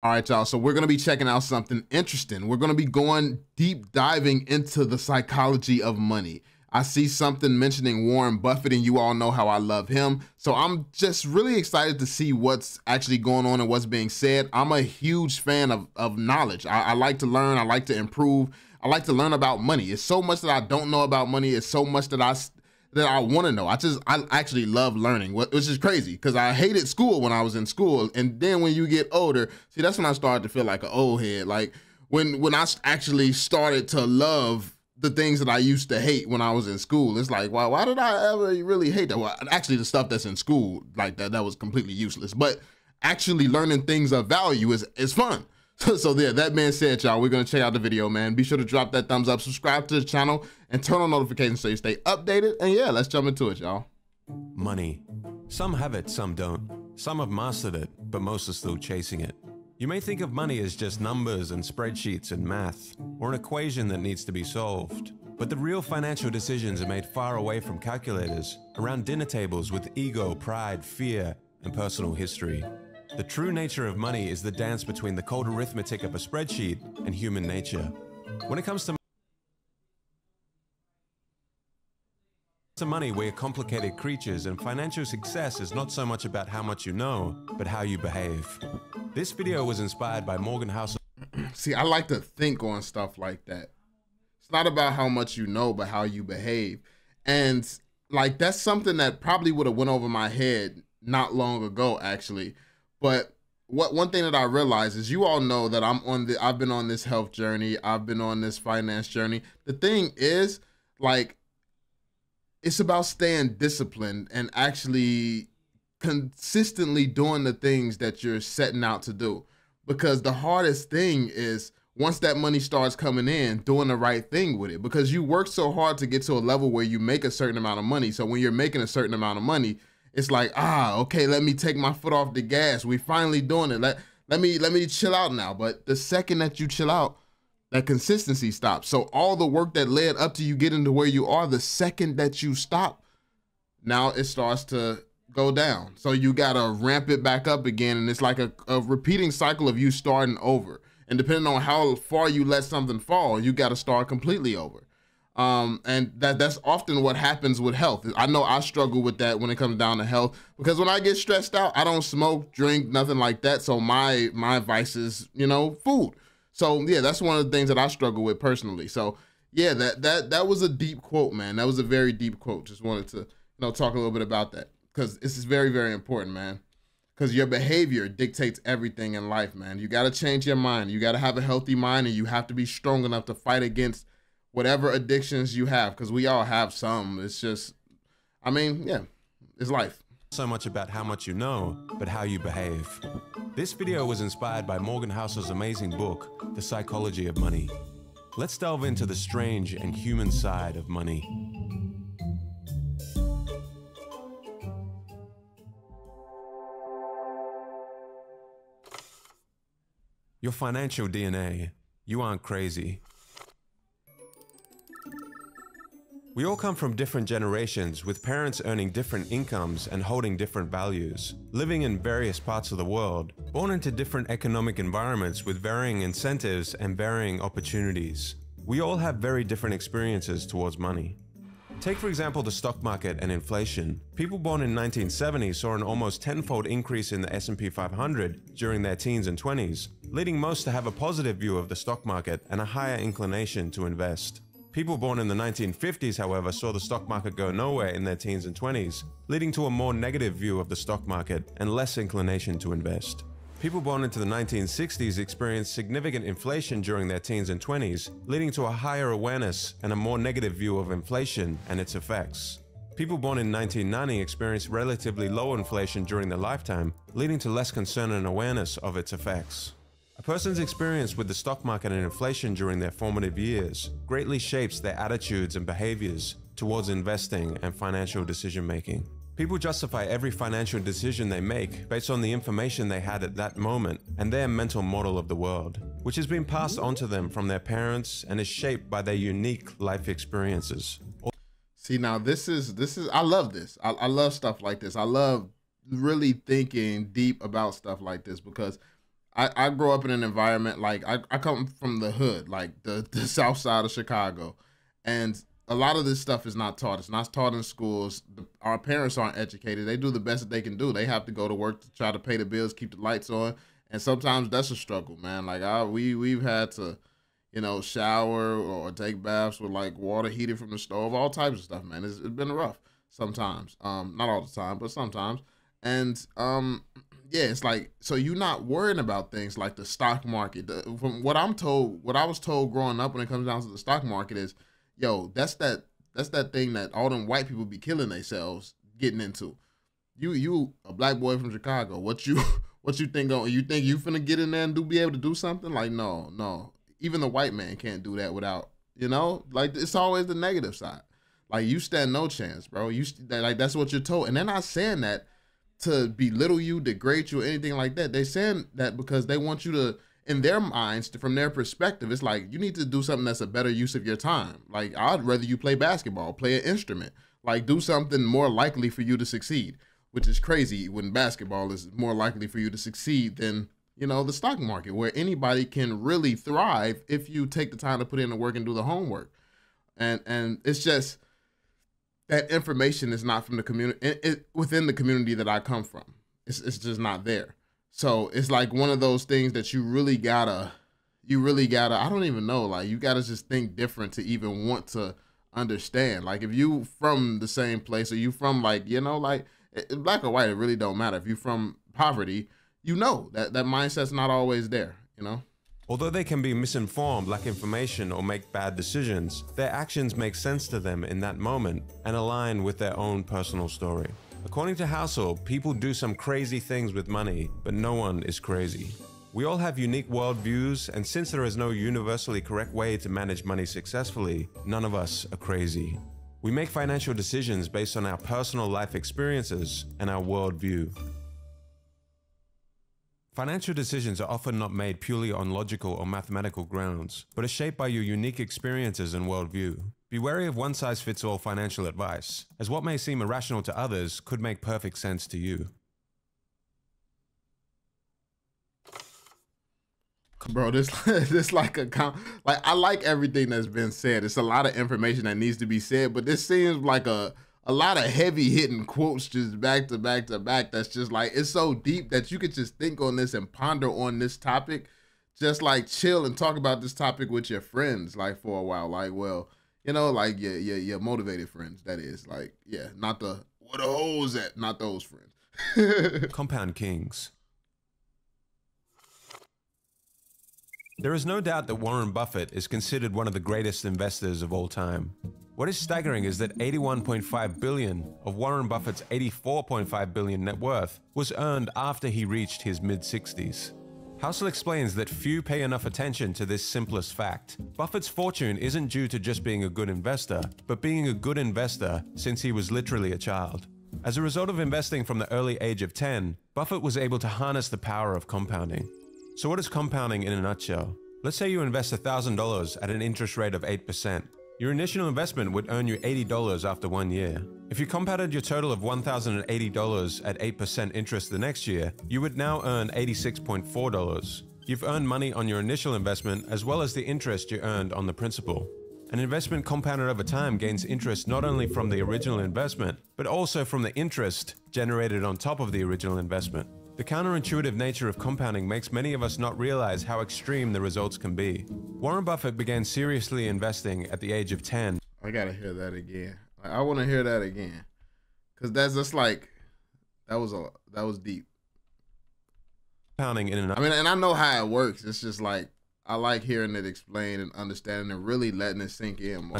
All right, y'all. So we're going to be checking out something interesting. We're going to be going deep diving into the psychology of money. I see something mentioning Warren Buffett, and you all know how I love him. So I'm just really excited to see what's actually going on and what's being said. I'm a huge fan of, of knowledge. I, I like to learn, I like to improve, I like to learn about money. It's so much that I don't know about money. It's so much that I that I want to know. I just I actually love learning, which is crazy because I hated school when I was in school, and then when you get older, see that's when I started to feel like an old head. Like when when I actually started to love the things that I used to hate when I was in school. It's like, why why did I ever really hate that? Well, actually, the stuff that's in school like that that was completely useless. But actually learning things of value is is fun. So, there, that man said, y'all, we're gonna check out the video, man. Be sure to drop that thumbs up, subscribe to the channel, and turn on notifications so you stay updated. And yeah, let's jump into it, y'all. Money. Some have it, some don't. Some have mastered it, but most are still chasing it. You may think of money as just numbers and spreadsheets and math, or an equation that needs to be solved. But the real financial decisions are made far away from calculators, around dinner tables with ego, pride, fear, and personal history. The true nature of money is the dance between the cold arithmetic of a spreadsheet and human nature. When it comes to money, we're complicated creatures, and financial success is not so much about how much you know, but how you behave. This video was inspired by Morgan Housel. See, I like to think on stuff like that. It's not about how much you know, but how you behave. And like that's something that probably would have went over my head not long ago, actually. But what one thing that I realize is you all know that I'm on the I've been on this health journey, I've been on this finance journey. The thing is, like, it's about staying disciplined and actually consistently doing the things that you're setting out to do. Because the hardest thing is once that money starts coming in, doing the right thing with it. Because you work so hard to get to a level where you make a certain amount of money. So when you're making a certain amount of money, it's like ah okay let me take my foot off the gas. We finally doing it. Let let me let me chill out now. But the second that you chill out that consistency stops. So all the work that led up to you getting to where you are the second that you stop now it starts to go down. So you gotta ramp it back up again and it's like a, a repeating cycle of you starting over. And depending on how far you let something fall you gotta start completely over um, and that that's often what happens with health. I know I struggle with that when it comes down to health because when I get stressed out, I don't smoke, drink, nothing like that. So my my vice is, you know, food. So yeah, that's one of the things that I struggle with personally. So yeah, that that that was a deep quote, man. That was a very deep quote. Just wanted to, you know, talk a little bit about that because this is very, very important, man. Because your behavior dictates everything in life, man. You got to change your mind. You got to have a healthy mind, and you have to be strong enough to fight against whatever addictions you have, because we all have some. It's just, I mean, yeah, it's life. So much about how much you know, but how you behave. This video was inspired by Morgan Housel's amazing book, The Psychology of Money. Let's delve into the strange and human side of money. Your financial DNA. You aren't crazy. We all come from different generations, with parents earning different incomes and holding different values, living in various parts of the world, born into different economic environments with varying incentives and varying opportunities. We all have very different experiences towards money. Take for example the stock market and inflation. People born in 1970 saw an almost tenfold increase in the S&P 500 during their teens and 20s, leading most to have a positive view of the stock market and a higher inclination to invest. People born in the 1950s, however, saw the stock market go nowhere in their teens and 20s, leading to a more negative view of the stock market and less inclination to invest. People born into the 1960s experienced significant inflation during their teens and 20s, leading to a higher awareness and a more negative view of inflation and its effects. People born in 1990 experienced relatively low inflation during their lifetime, leading to less concern and awareness of its effects. Person's experience with the stock market and inflation during their formative years greatly shapes their attitudes and behaviors towards investing and financial decision making. People justify every financial decision they make based on the information they had at that moment and their mental model of the world, which has been passed on to them from their parents and is shaped by their unique life experiences. See, now this is this is I love this. I, I love stuff like this. I love really thinking deep about stuff like this because I, I grew up in an environment like I, I come from the hood, like the, the south side of Chicago. And a lot of this stuff is not taught. It's not taught in schools. Our parents aren't educated. They do the best that they can do. They have to go to work to try to pay the bills, keep the lights on, and sometimes that's a struggle, man. Like I, we we've had to, you know, shower or take baths with like water heated from the stove, all types of stuff, man. It's, it's been rough sometimes. Um, not all the time, but sometimes. And um, yeah, it's like so you're not worrying about things like the stock market. The, from what I'm told, what I was told growing up when it comes down to the stock market is, yo, that's that that's that thing that all them white people be killing themselves getting into. You you a black boy from Chicago. What you what you think on you think you finna get in there and do be able to do something? Like no, no. Even the white man can't do that without, you know? Like it's always the negative side. Like you stand no chance, bro. You like that's what you're told. And they're not saying that to belittle you, degrade you, or anything like that. They're saying that because they want you to, in their minds, from their perspective, it's like you need to do something that's a better use of your time. Like I'd rather you play basketball, play an instrument, like do something more likely for you to succeed. Which is crazy when basketball is more likely for you to succeed than you know the stock market, where anybody can really thrive if you take the time to put in the work and do the homework. And and it's just that information is not from the community it, it, within the community that I come from. It's it's just not there. So it's like one of those things that you really gotta, you really gotta. I don't even know. Like you gotta just think different to even want to understand. Like if you from the same place or you from like you know like eh, eh, black or white, it really don't matter. If you from poverty, you know that that mindset's not always there. You know. Although they can be misinformed, lack information, or make bad decisions, their actions make sense to them in that moment and align with their own personal story. According to Housel, people do some crazy things with money, but no one is crazy. We all have unique worldviews, and since there is no universally correct way to manage money successfully, none of us are crazy. We make financial decisions based on our personal life experiences and our worldview. Financial decisions are often not made purely on logical or mathematical grounds, but are shaped by your unique experiences and worldview. Be wary of one size fits all financial advice, as what may seem irrational to others could make perfect sense to you. Bro, this this like a like I like everything that's been said. It's a lot of information that needs to be said, but this seems like a a lot of heavy hitting quotes just back to back to back. That's just like it's so deep that you could just think on this and ponder on this topic, just like chill and talk about this topic with your friends, like for a while. Like, well, you know, like yeah, yeah, motivated friends. That is like, yeah, not the where the hoes at, not those friends. Compound Kings. There is no doubt that Warren Buffett is considered one of the greatest investors of all time. What is staggering is that 81.5 billion of Warren Buffett's 84.5 billion net worth was earned after he reached his mid-60s. Housel explains that few pay enough attention to this simplest fact. Buffett's fortune isn't due to just being a good investor, but being a good investor since he was literally a child. As a result of investing from the early age of 10, Buffett was able to harness the power of compounding. So what is compounding in a nutshell? Let's say you invest $1,000 at an interest rate of 8%. Your initial investment would earn you $80 after one year. If you compounded your total of $1,080 at 8% interest the next year, you would now earn $86.4. You've earned money on your initial investment as well as the interest you earned on the principal. An investment compounded over time gains interest not only from the original investment, but also from the interest generated on top of the original investment. The counterintuitive nature of compounding makes many of us not realize how extreme the results can be. Warren Buffett began seriously investing at the age of 10. I gotta hear that again. I want to hear that again, cause that's just like that was a that was deep. Compounding in an I mean, and I know how it works. It's just like I like hearing it explained and understanding and really letting it sink in more.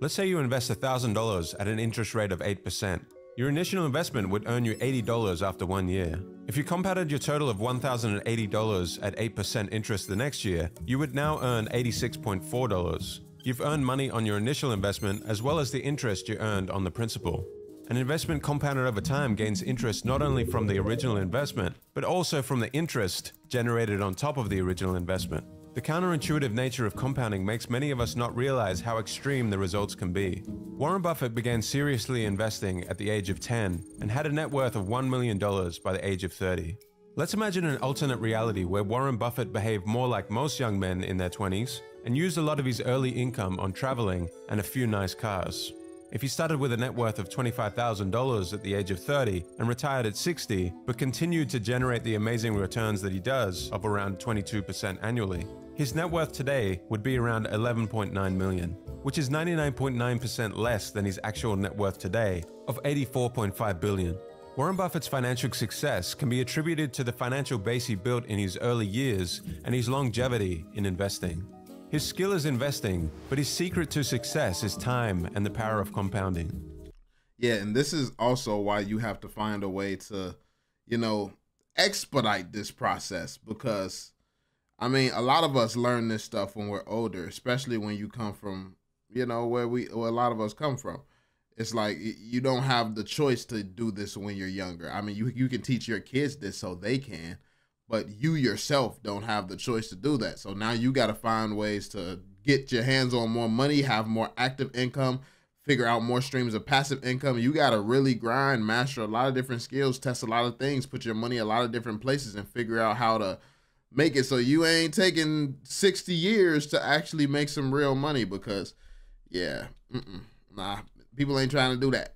Let's say you invest $1,000 at an interest rate of 8%. Your initial investment would earn you $80 after one year. If you compounded your total of $1,080 at 8% interest the next year, you would now earn $86.4. You've earned money on your initial investment as well as the interest you earned on the principal. An investment compounded over time gains interest not only from the original investment, but also from the interest generated on top of the original investment. The counterintuitive nature of compounding makes many of us not realize how extreme the results can be. Warren Buffett began seriously investing at the age of 10 and had a net worth of $1 million by the age of 30. Let's imagine an alternate reality where Warren Buffett behaved more like most young men in their 20s and used a lot of his early income on traveling and a few nice cars. If he started with a net worth of $25,000 at the age of 30 and retired at 60, but continued to generate the amazing returns that he does of around 22% annually, his net worth today would be around 11.9 million, which is 99.9% less than his actual net worth today of 84.5 billion. Warren Buffett's financial success can be attributed to the financial base he built in his early years and his longevity in investing. His skill is investing, but his secret to success is time and the power of compounding. Yeah, and this is also why you have to find a way to, you know, expedite this process because I mean, a lot of us learn this stuff when we're older, especially when you come from, you know, where we where a lot of us come from it's like you don't have the choice to do this when you're younger. I mean, you you can teach your kids this so they can, but you yourself don't have the choice to do that. So now you got to find ways to get your hands on more money, have more active income, figure out more streams of passive income. You got to really grind, master a lot of different skills, test a lot of things, put your money a lot of different places and figure out how to make it so you ain't taking 60 years to actually make some real money because yeah, nah, People ain't trying to do that.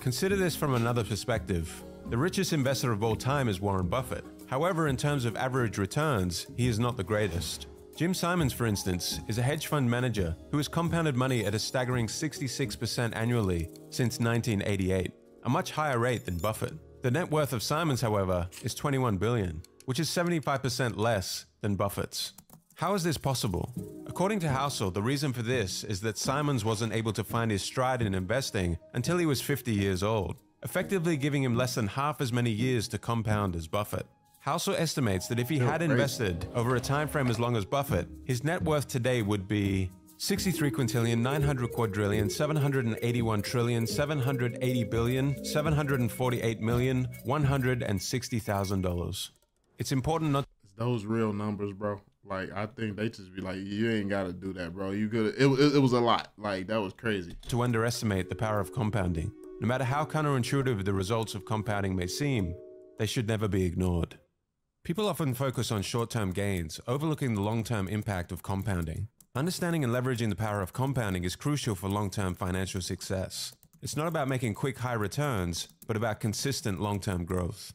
Consider this from another perspective. The richest investor of all time is Warren Buffett. However, in terms of average returns, he is not the greatest. Jim Simons, for instance, is a hedge fund manager who has compounded money at a staggering 66% annually since 1988, a much higher rate than Buffett. The net worth of Simons, however, is 21 billion, which is 75% less than Buffett's. How is this possible? According to Housel, the reason for this is that Simons wasn't able to find his stride in investing until he was 50 years old, effectively giving him less than half as many years to compound as Buffett. Housel estimates that if he had invested over a time frame as long as Buffett, his net worth today would be 63 quintillion, 900 quadrillion, 781 trillion, 780 billion, 748 million, 160,000 dollars. It's important not. Those real numbers, bro. Like I think they just be like, you ain't got to do that, bro. You could. It, it, it was a lot. Like that was crazy. To underestimate the power of compounding, no matter how counterintuitive the results of compounding may seem, they should never be ignored. People often focus on short-term gains, overlooking the long-term impact of compounding. Understanding and leveraging the power of compounding is crucial for long-term financial success. It's not about making quick high returns, but about consistent long-term growth.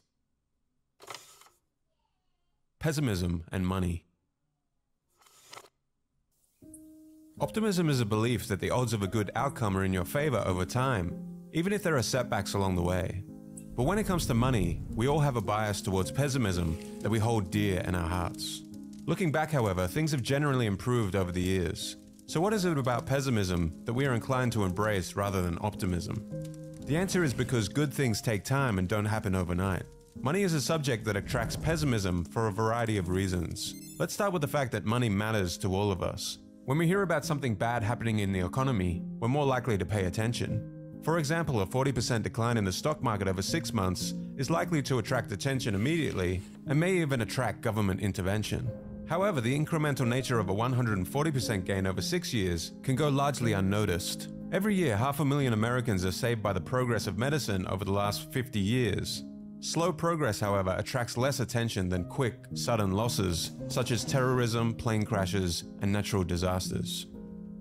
Pessimism and money. Optimism is a belief that the odds of a good outcome are in your favor over time, even if there are setbacks along the way. But when it comes to money, we all have a bias towards pessimism that we hold dear in our hearts. Looking back, however, things have generally improved over the years. So, what is it about pessimism that we are inclined to embrace rather than optimism? The answer is because good things take time and don't happen overnight. Money is a subject that attracts pessimism for a variety of reasons. Let's start with the fact that money matters to all of us. When we hear about something bad happening in the economy, we're more likely to pay attention. For example, a 40% decline in the stock market over six months is likely to attract attention immediately and may even attract government intervention. However, the incremental nature of a 140% gain over six years can go largely unnoticed. Every year, half a million Americans are saved by the progress of medicine over the last 50 years, Slow progress, however, attracts less attention than quick, sudden losses, such as terrorism, plane crashes, and natural disasters.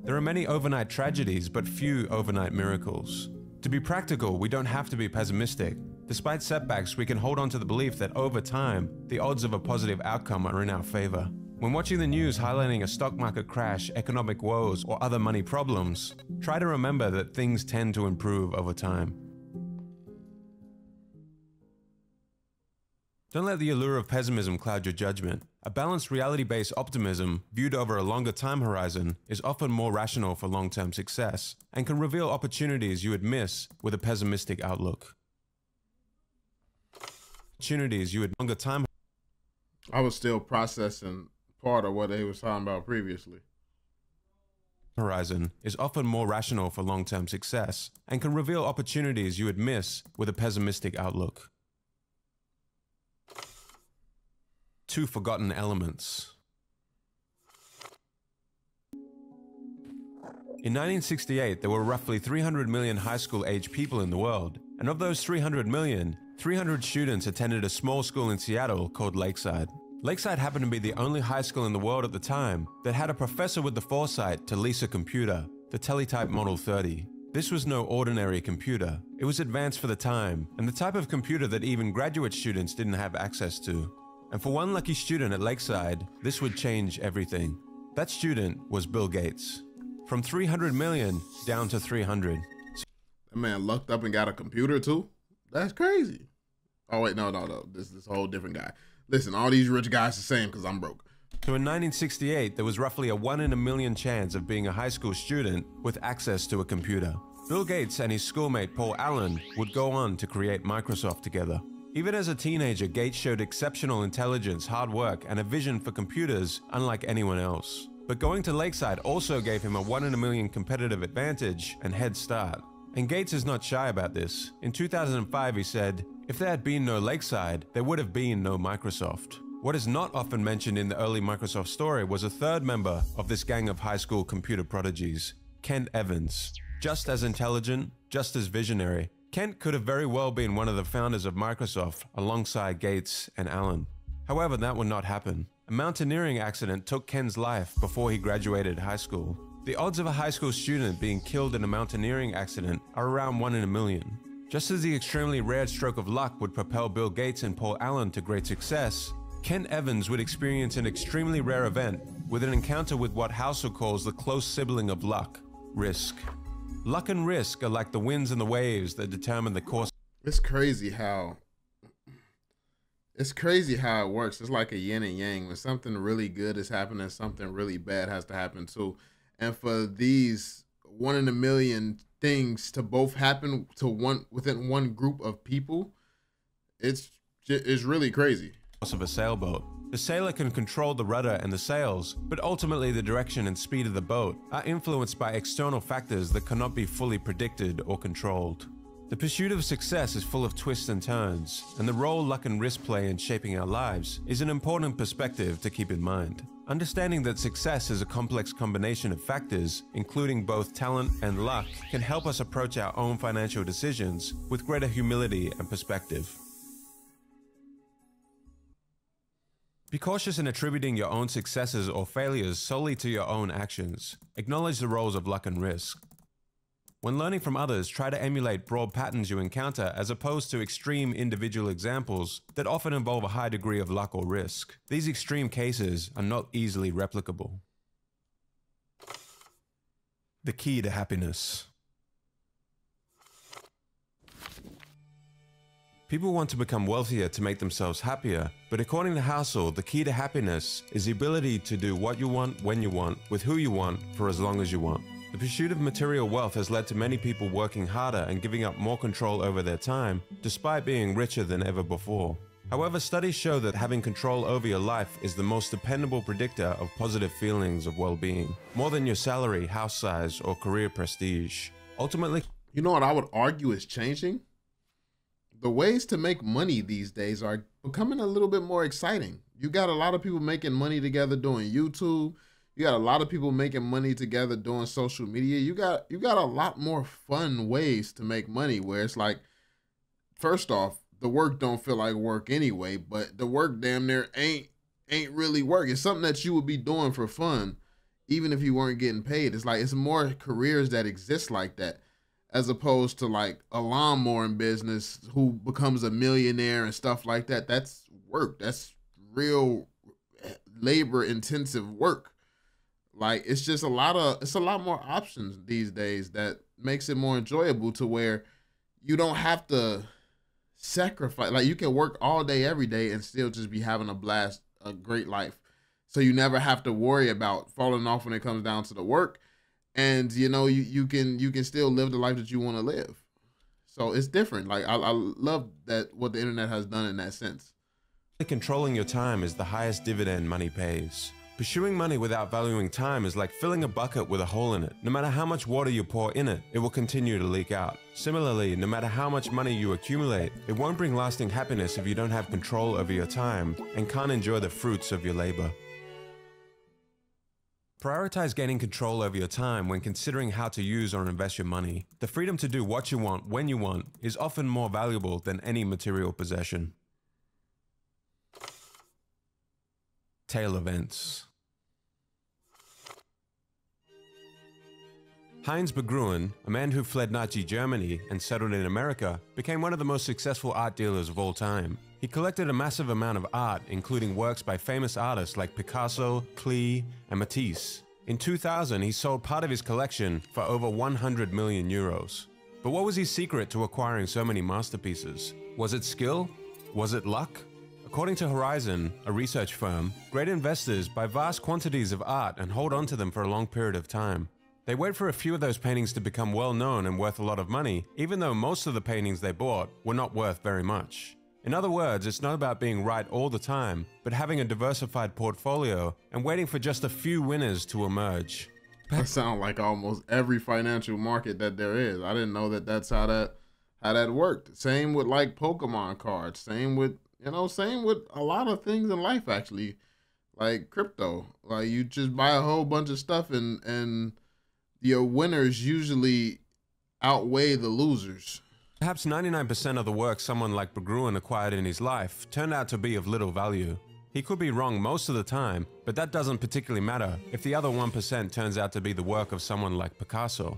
There are many overnight tragedies, but few overnight miracles. To be practical, we don't have to be pessimistic. Despite setbacks, we can hold on to the belief that over time, the odds of a positive outcome are in our favor. When watching the news highlighting a stock market crash, economic woes, or other money problems, try to remember that things tend to improve over time. Don't let the allure of pessimism cloud your judgment. A balanced reality based optimism, viewed over a longer time horizon, is often more rational for long term success and can reveal opportunities you would miss with a pessimistic outlook. Opportunities you would longer time. I was still processing part of what they was talking about previously. Horizon is often more rational for long term success and can reveal opportunities you would miss with a pessimistic outlook. Two forgotten elements. In 1968, there were roughly 300 million high school age people in the world, and of those 300 million, 300 students attended a small school in Seattle called Lakeside. Lakeside happened to be the only high school in the world at the time that had a professor with the foresight to lease a computer, the Teletype Model 30. This was no ordinary computer. It was advanced for the time, and the type of computer that even graduate students didn't have access to. And for one lucky student at Lakeside, this would change everything. That student was Bill Gates. From 300 million down to 300. That man lucked up and got a computer too. That's crazy. Oh wait, no, no, no. This, this is a whole different guy. Listen, all these rich guys are the same because I'm broke. So in 1968, there was roughly a one in a million chance of being a high school student with access to a computer. Bill Gates and his schoolmate Paul Allen would go on to create Microsoft together. Even as a teenager, Gates showed exceptional intelligence, hard work, and a vision for computers unlike anyone else. But going to Lakeside also gave him a one in a million competitive advantage and head start. And Gates is not shy about this. In 2005, he said, if there had been no Lakeside, there would have been no Microsoft. What is not often mentioned in the early Microsoft story was a third member of this gang of high school computer prodigies, Kent Evans. Just as intelligent, just as visionary, Kent could have very well been one of the founders of Microsoft alongside Gates and Allen. However, that would not happen. A mountaineering accident took Kent's life before he graduated high school. The odds of a high school student being killed in a mountaineering accident are around 1 in a million. Just as the extremely rare stroke of luck would propel Bill Gates and Paul Allen to great success, Kent Evans would experience an extremely rare event with an encounter with what Housel calls the close sibling of luck risk. Luck and risk are like the winds and the waves that determine the course. It's crazy how. It's crazy how it works. It's like a yin and yang. When something really good is happening, something really bad has to happen too. And for these one in a million things to both happen to one within one group of people, it's it's really crazy. Of a sailboat. The sailor can control the rudder and the sails, but ultimately the direction and speed of the boat are influenced by external factors that cannot be fully predicted or controlled. The pursuit of success is full of twists and turns, and the role luck and risk play in shaping our lives is an important perspective to keep in mind. Understanding that success is a complex combination of factors, including both talent and luck, can help us approach our own financial decisions with greater humility and perspective. Be cautious in attributing your own successes or failures solely to your own actions. Acknowledge the roles of luck and risk. When learning from others, try to emulate broad patterns you encounter as opposed to extreme individual examples that often involve a high degree of luck or risk. These extreme cases are not easily replicable. The key to happiness. People want to become wealthier to make themselves happier, but according to Housel, the key to happiness is the ability to do what you want, when you want, with who you want, for as long as you want. The pursuit of material wealth has led to many people working harder and giving up more control over their time, despite being richer than ever before. However, studies show that having control over your life is the most dependable predictor of positive feelings of well being, more than your salary, house size, or career prestige. Ultimately, you know what I would argue is changing? The ways to make money these days are becoming a little bit more exciting. You got a lot of people making money together doing YouTube you got a lot of people making money together doing social media. You got you got a lot more fun ways to make money where it's like first off, the work don't feel like work anyway, but the work damn near ain't ain't really work. It's something that you would be doing for fun even if you weren't getting paid. It's like it's more careers that exist like that as opposed to like a lawnmowing business who becomes a millionaire and stuff like that. That's work. That's real eh, labor intensive work. Like it's just a lot of it's a lot more options these days that makes it more enjoyable to where you don't have to sacrifice like you can work all day every day and still just be having a blast, a great life. So you never have to worry about falling off when it comes down to the work. And you know, you, you can you can still live the life that you want to live. So it's different. Like I, I love that what the internet has done in that sense. Controlling your time is the highest dividend money pays. Pursuing money without valuing time is like filling a bucket with a hole in it. No matter how much water you pour in it, it will continue to leak out. Similarly, no matter how much money you accumulate, it won't bring lasting happiness if you don't have control over your time and can't enjoy the fruits of your labor. Prioritize gaining control over your time when considering how to use or invest your money. The freedom to do what you want when you want is often more valuable than any material possession. Tail events. Heinz Berggruen, a man who fled Nazi Germany and settled in America, became one of the most successful art dealers of all time. He collected a massive amount of art, including works by famous artists like Picasso, Klee, and Matisse. In 2000, he sold part of his collection for over 100 million euros. But what was his secret to acquiring so many masterpieces? Was it skill? Was it luck? According to Horizon, a research firm, great investors buy vast quantities of art and hold on to them for a long period of time. They wait for a few of those paintings to become well known and worth a lot of money, even though most of the paintings they bought were not worth very much. In other words, it's not about being right all the time, but having a diversified portfolio and waiting for just a few winners to emerge. That sounds like almost every financial market that there is. I didn't know that that's how that how that worked. Same with like Pokemon cards. Same with you know, same with a lot of things in life actually, like crypto. Like you just buy a whole bunch of stuff and and your winners usually outweigh the losers. Perhaps 99% of the work someone like Berggruen acquired in his life turned out to be of little value. He could be wrong most of the time, but that doesn't particularly matter if the other 1% turns out to be the work of someone like Picasso.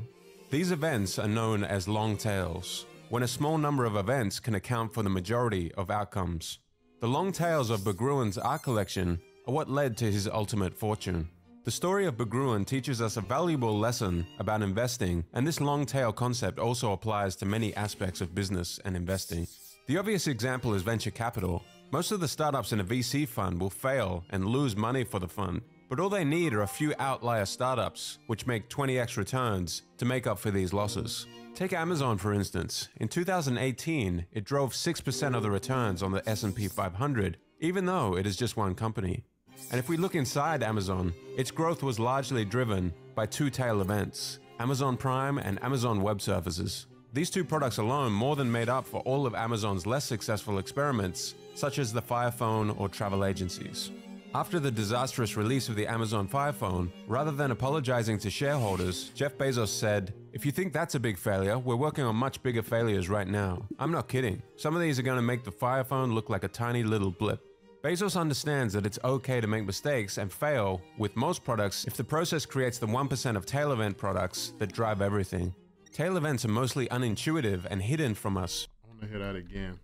These events are known as long tails, when a small number of events can account for the majority of outcomes. The long tails of Berggruen's art collection are what led to his ultimate fortune. The story of Berggruen teaches us a valuable lesson about investing, and this long tail concept also applies to many aspects of business and investing. The obvious example is venture capital. Most of the startups in a VC fund will fail and lose money for the fund, but all they need are a few outlier startups, which make 20x returns, to make up for these losses. Take Amazon for instance. In 2018, it drove 6% of the returns on the S&P 500, even though it is just one company. And if we look inside Amazon, its growth was largely driven by two tail events Amazon Prime and Amazon Web Services. These two products alone more than made up for all of Amazon's less successful experiments, such as the Fire Phone or travel agencies. After the disastrous release of the Amazon Fire Phone, rather than apologizing to shareholders, Jeff Bezos said, If you think that's a big failure, we're working on much bigger failures right now. I'm not kidding. Some of these are going to make the Fire Phone look like a tiny little blip. Bezos understands that it's okay to make mistakes and fail with most products if the process creates the 1% of tail event products that drive everything. Tail events are mostly unintuitive and hidden from us. I want to hear that again.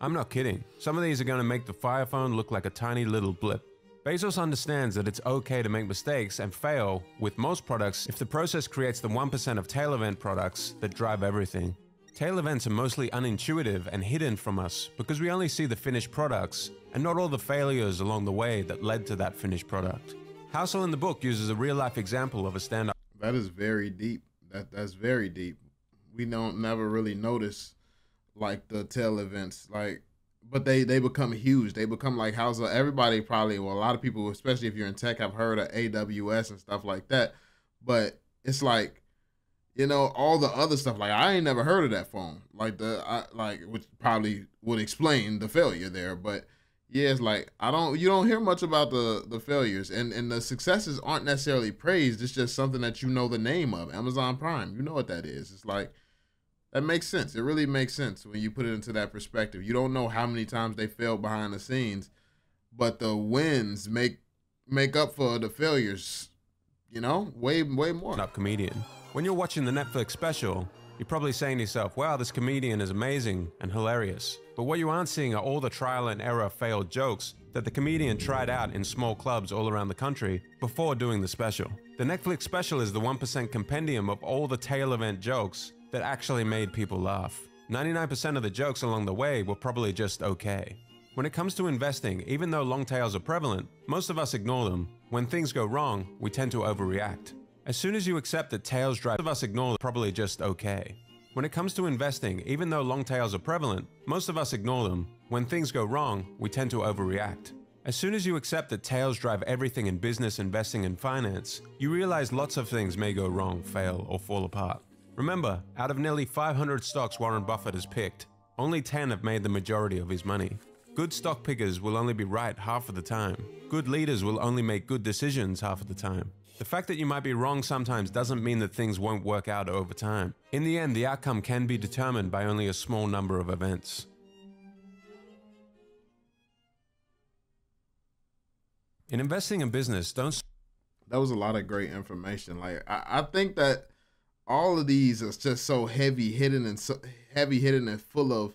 I'm not kidding. Some of these are going to make the Fire Phone look like a tiny little blip. Bezos understands that it's okay to make mistakes and fail with most products if the process creates the 1% of tail event products that drive everything. Tail events are mostly unintuitive and hidden from us because we only see the finished products and not all the failures along the way that led to that finished product. Housel in the book uses a real life example of a stand up. That is very deep. That that's very deep. We don't never really notice like the tail events like but they they become huge. They become like Housel. Everybody probably well a lot of people especially if you're in tech have heard of AWS and stuff like that. But it's like you know all the other stuff like i ain't never heard of that phone. Like the I, like which probably would explain the failure there but yeah it's like i don't you don't hear much about the the failures and and the successes aren't necessarily praised it's just something that you know the name of amazon prime you know what that is. It's like that makes sense it really makes sense when you put it into that perspective. You don't know how many times they failed behind the scenes but the wins make make up for the failures you know way way more. Up comedian when you're watching the Netflix special, you're probably saying to yourself, wow, this comedian is amazing and hilarious. But what you aren't seeing are all the trial and error failed jokes that the comedian tried out in small clubs all around the country before doing the special. The Netflix special is the 1% compendium of all the tail event jokes that actually made people laugh. 99% of the jokes along the way were probably just okay. When it comes to investing, even though long tails are prevalent, most of us ignore them. When things go wrong, we tend to overreact. As soon as you accept that tails drive, most of us ignore probably just okay. When it comes to investing, even though long tails are prevalent, most of us ignore them. When things go wrong, we tend to overreact. As soon as you accept that tails drive everything in business, investing, and finance, you realize lots of things may go wrong, fail, or fall apart. Remember, out of nearly 500 stocks Warren Buffett has picked, only 10 have made the majority of his money. Good stock pickers will only be right half of the time. Good leaders will only make good decisions half of the time. The fact that you might be wrong sometimes doesn't mean that things won't work out over time. In the end, the outcome can be determined by only a small number of events. In investing in business, don't. That was a lot of great information. Like I, I think that all of these is just so heavy hitting and so heavy hitting and full of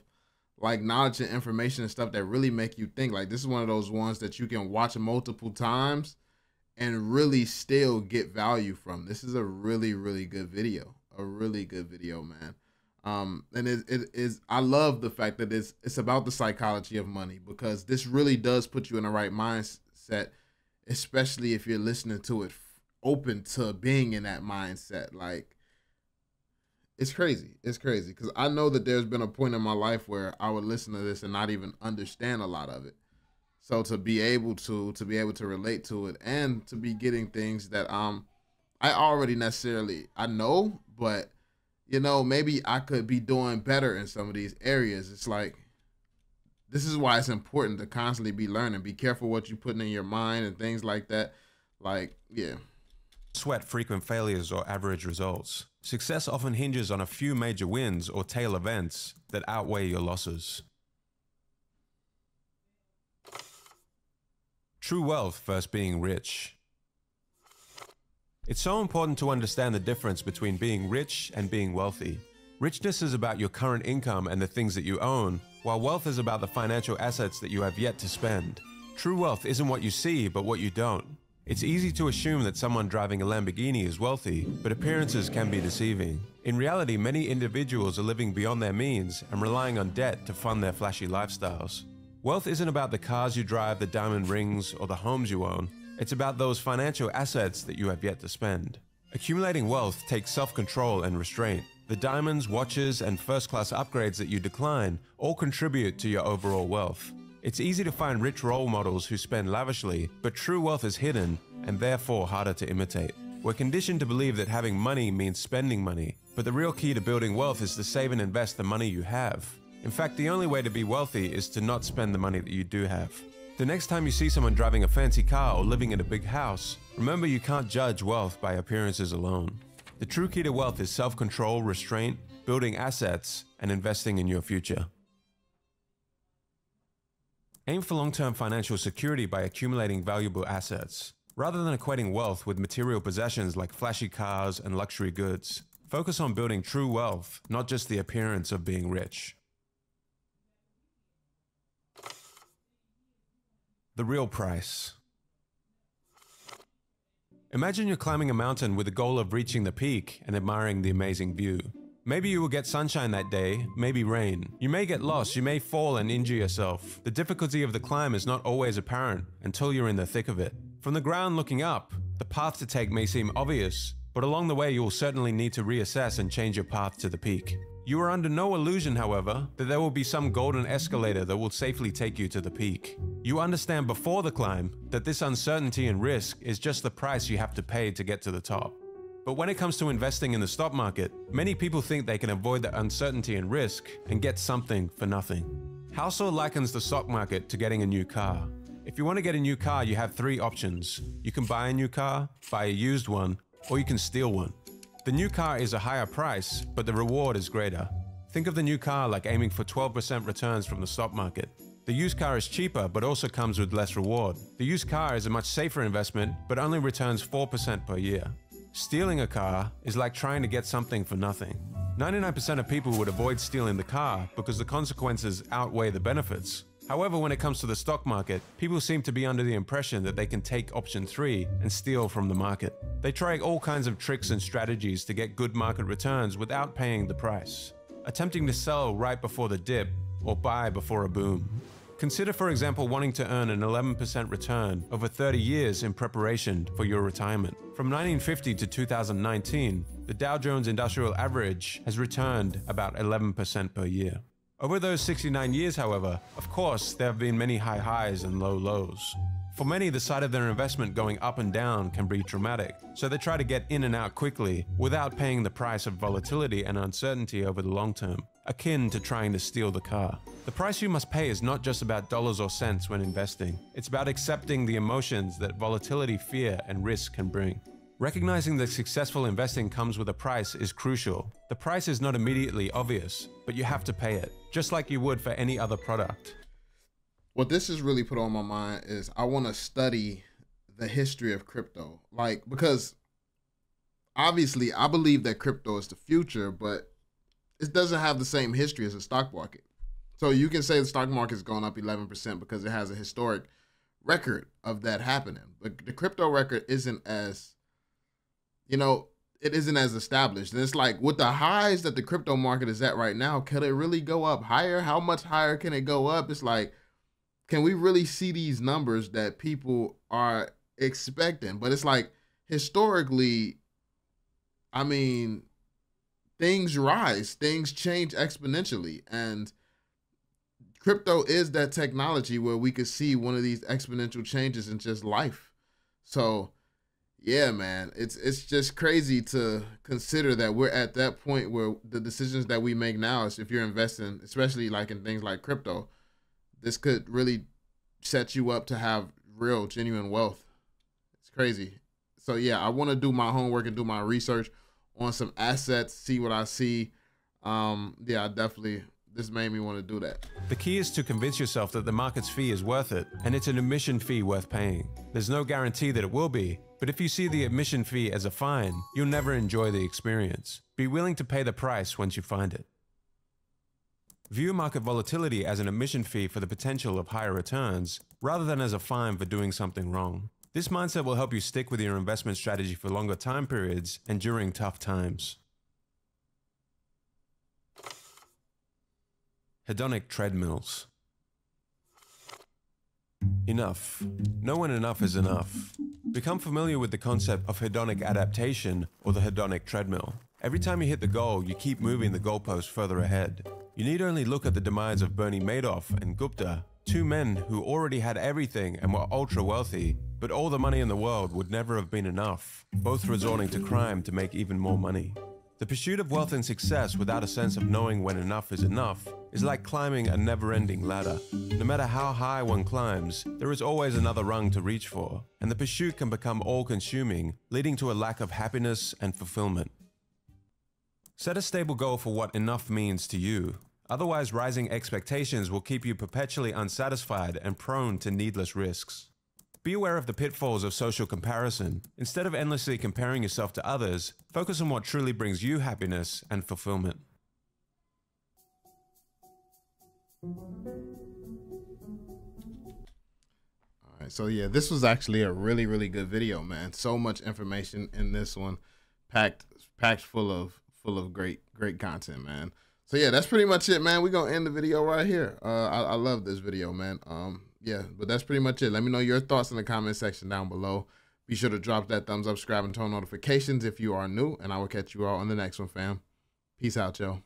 like knowledge and information and stuff that really make you think. Like this is one of those ones that you can watch multiple times and really still get value from. This is a really really good video. A really good video, man. Um, and it, it is I love the fact that it's it's about the psychology of money because this really does put you in the right mindset, especially if you're listening to it open to being in that mindset. Like it's crazy. It's crazy because I know that there's been a point in my life where I would listen to this and not even understand a lot of it. So to be able to to be able to relate to it and to be getting things that um I already necessarily I know, but you know maybe I could be doing better in some of these areas. It's like this is why it's important to constantly be learning. Be careful what you're putting in your mind and things like that. Like yeah. Sweat frequent failures or average results. Success often hinges on a few major wins or tail events that outweigh your losses. True wealth versus being rich. It's so important to understand the difference between being rich and being wealthy. Richness is about your current income and the things that you own, while wealth is about the financial assets that you have yet to spend. True wealth isn't what you see, but what you don't. It's easy to assume that someone driving a Lamborghini is wealthy, but appearances can be deceiving. In reality, many individuals are living beyond their means and relying on debt to fund their flashy lifestyles. Wealth isn't about the cars you drive, the diamond rings, or the homes you own. It's about those financial assets that you have yet to spend. Accumulating wealth takes self control and restraint. The diamonds, watches, and first class upgrades that you decline all contribute to your overall wealth. It's easy to find rich role models who spend lavishly, but true wealth is hidden and therefore harder to imitate. We're conditioned to believe that having money means spending money, but the real key to building wealth is to save and invest the money you have. In fact, the only way to be wealthy is to not spend the money that you do have. The next time you see someone driving a fancy car or living in a big house, remember you can't judge wealth by appearances alone. The true key to wealth is self control, restraint, building assets, and investing in your future. Aim for long term financial security by accumulating valuable assets. Rather than equating wealth with material possessions like flashy cars and luxury goods, focus on building true wealth, not just the appearance of being rich. The real price. Imagine you're climbing a mountain with the goal of reaching the peak and admiring the amazing view. Maybe you will get sunshine that day, maybe rain. You may get lost, you may fall and injure yourself. The difficulty of the climb is not always apparent until you're in the thick of it. From the ground looking up, the path to take may seem obvious, but along the way you will certainly need to reassess and change your path to the peak. You are under no illusion, however, that there will be some golden escalator that will safely take you to the peak. You understand before the climb that this uncertainty and risk is just the price you have to pay to get to the top. But when it comes to investing in the stock market, many people think they can avoid the uncertainty and risk and get something for nothing. Housel likens the stock market to getting a new car. If you want to get a new car, you have three options. You can buy a new car, buy a used one, or you can steal one. The new car is a higher price, but the reward is greater. Think of the new car like aiming for 12% returns from the stock market. The used car is cheaper, but also comes with less reward. The used car is a much safer investment, but only returns 4% per year. Stealing a car is like trying to get something for nothing. 99% of people would avoid stealing the car because the consequences outweigh the benefits. However, when it comes to the stock market, people seem to be under the impression that they can take option 3 and steal from the market. They try all kinds of tricks and strategies to get good market returns without paying the price, attempting to sell right before the dip or buy before a boom. Consider, for example, wanting to earn an 11% return over 30 years in preparation for your retirement. From 1950 to 2019, the Dow Jones Industrial Average has returned about 11% per year. Over those 69 years, however, of course, there have been many high highs and low lows. For many, the sight of their investment going up and down can be traumatic, so they try to get in and out quickly without paying the price of volatility and uncertainty over the long term, akin to trying to steal the car. The price you must pay is not just about dollars or cents when investing, it's about accepting the emotions that volatility, fear, and risk can bring. Recognizing that successful investing comes with a price is crucial. The price is not immediately obvious, but you have to pay it, just like you would for any other product what this has really put on my mind is I want to study the history of crypto. Like, because obviously I believe that crypto is the future, but it doesn't have the same history as the stock market. So you can say the stock market's gone up 11% because it has a historic record of that happening. But the crypto record isn't as, you know, it isn't as established. And it's like with the highs that the crypto market is at right now, can it really go up higher? How much higher can it go up? It's like can we really see these numbers that people are expecting? But it's like historically, I mean, things rise, things change exponentially. And crypto is that technology where we could see one of these exponential changes in just life. So, yeah, man, it's it's just crazy to consider that we're at that point where the decisions that we make now is if you're investing, especially like in things like crypto, this could really set you up to have real, genuine wealth. It's crazy. So yeah, I want to do my homework and do my research on some assets, see what I see. Um, yeah, I definitely this made me want to do that. The key is to convince yourself that the market's fee is worth it, and it's an admission fee worth paying. There's no guarantee that it will be, but if you see the admission fee as a fine, you'll never enjoy the experience. Be willing to pay the price once you find it. View market volatility as an admission fee for the potential of higher returns, rather than as a fine for doing something wrong. This mindset will help you stick with your investment strategy for longer time periods and during tough times. Hedonic treadmills. Enough. No one enough is enough. Become familiar with the concept of hedonic adaptation or the hedonic treadmill. Every time you hit the goal, you keep moving the goalpost further ahead. You need only look at the demise of Bernie Madoff and Gupta, two men who already had everything and were ultra wealthy, but all the money in the world would never have been enough, both resorting to crime to make even more money. The pursuit of wealth and success without a sense of knowing when enough is enough is like climbing a never ending ladder. No matter how high one climbs, there is always another rung to reach for, and the pursuit can become all consuming, leading to a lack of happiness and fulfillment. Set a stable goal for what enough means to you, Otherwise, rising expectations will keep you perpetually unsatisfied and prone to needless risks. Be aware of the pitfalls of social comparison. Instead of endlessly comparing yourself to others, focus on what truly brings you happiness and fulfillment. Alright, so yeah, this was actually a really, really good video, man. So much information in this one, packed, packed full of, full of great, great content, man. So yeah, that's pretty much it, man. We're gonna end the video right here. Uh, I, I love this video, man. Um, yeah, but that's pretty much it. Let me know your thoughts in the comment section down below. Be sure to drop that thumbs up, subscribe, and turn notifications if you are new, and I will catch you all on the next one, fam. Peace out, yo.